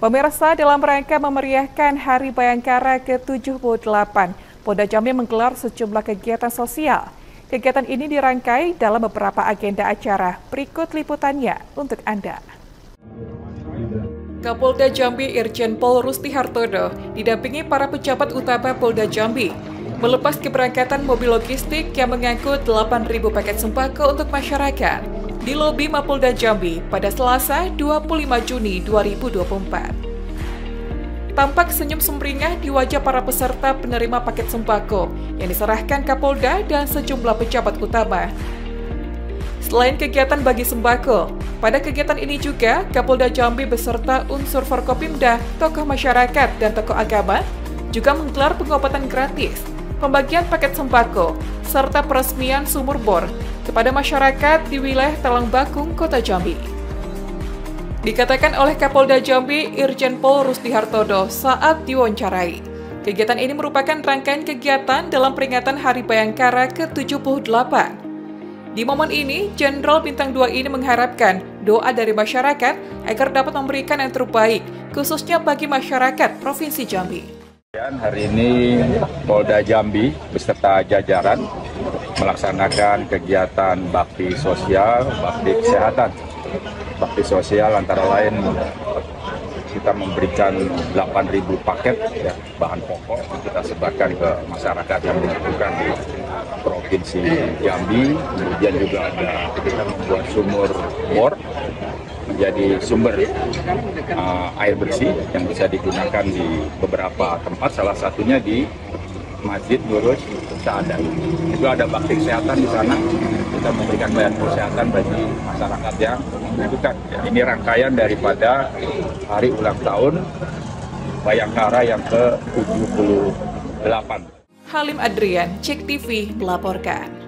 Pemirsa dalam rangka memeriahkan Hari Bayangkara ke-78, Polda Jambi menggelar sejumlah kegiatan sosial. Kegiatan ini dirangkai dalam beberapa agenda acara. Berikut liputannya untuk Anda. Kapolda Jambi Irjen Pol Rusti Hartodo didampingi para pejabat utama Polda Jambi melepas keberangkatan mobil logistik yang mengangkut 8.000 paket sembako untuk masyarakat di lobi Mapolda Jambi pada Selasa 25 Juni 2024. Tampak senyum sumringah di wajah para peserta penerima paket sembako yang diserahkan Kapolda dan sejumlah pejabat utama. Selain kegiatan bagi sembako, pada kegiatan ini juga Kapolda Jambi beserta unsur Forkopimda, tokoh masyarakat, dan tokoh agama juga menggelar pengobatan gratis, pembagian paket sembako, serta peresmian sumur bor kepada masyarakat di wilayah Talang Bakung, Kota Jambi. Dikatakan oleh Kapolda Jambi, Irjen Pol Rusdi Hartodo saat diwawancarai. Kegiatan ini merupakan rangkaian kegiatan dalam peringatan Hari Bayangkara ke-78. Di momen ini, Jenderal Bintang 2 ini mengharapkan doa dari masyarakat agar dapat memberikan yang terbaik, khususnya bagi masyarakat Provinsi Jambi. Hari ini Polda Jambi beserta jajaran melaksanakan kegiatan bakti sosial, bakti kesehatan. Bakti sosial antara lain kita memberikan 8.000 paket ya, bahan pokok kita sebarkan ke masyarakat yang membutuhkan di Provinsi Jambi. Kemudian juga ada kita membuat sumur bor menjadi sumber uh, air bersih yang bisa digunakan di beberapa tempat, salah satunya di Masjid Nurul Saadat. Itu ada bakti kesehatan di sana. Kita memberikan pelayanan kesehatan bagi masyarakat yang membutuhkan. Ya, ini rangkaian daripada hari ulang tahun Bayangkara yang ke-78. Halim Adrian, Cek TV melaporkan.